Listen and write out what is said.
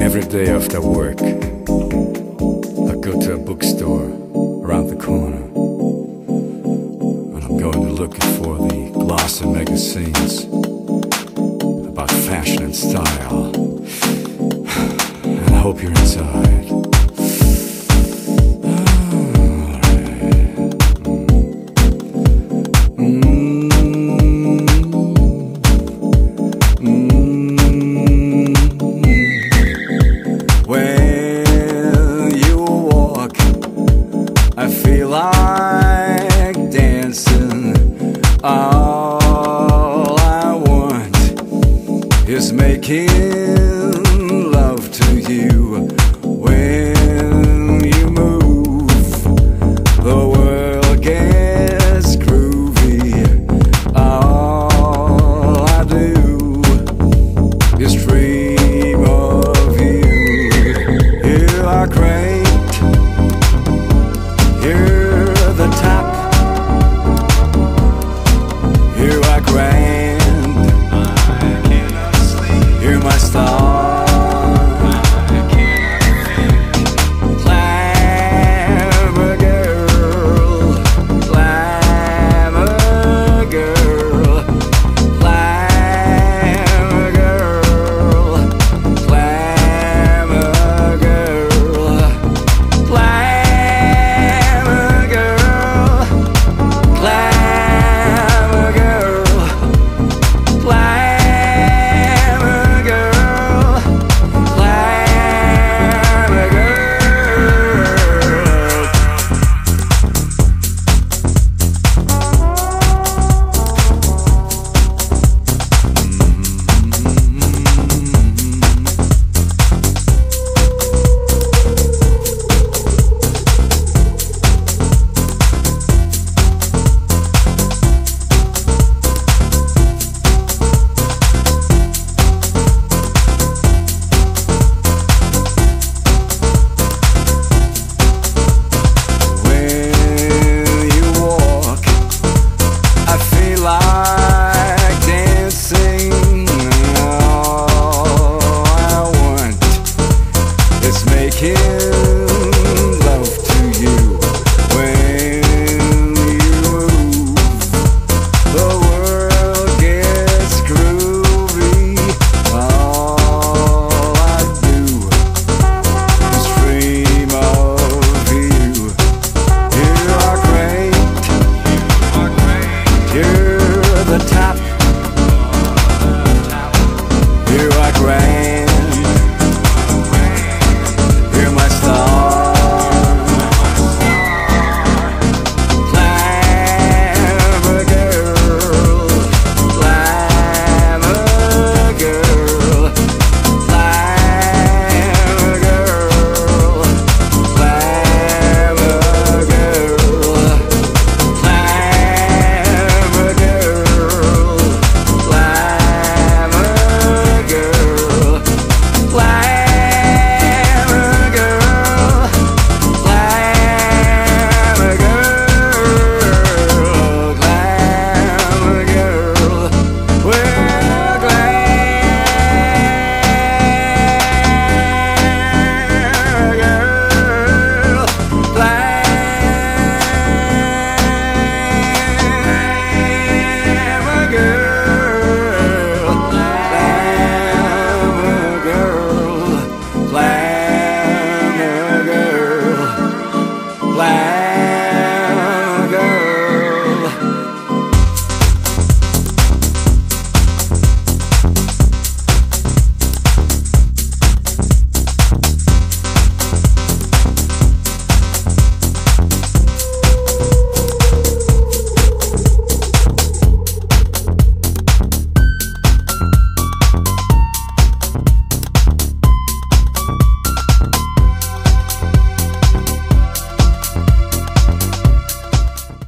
Every day after work, I go to a bookstore around the corner. And I'm going to look for the glossy magazines about fashion and style. And I hope you're inside. like dancing. All I want is making love to you. When